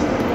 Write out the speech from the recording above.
Thanks.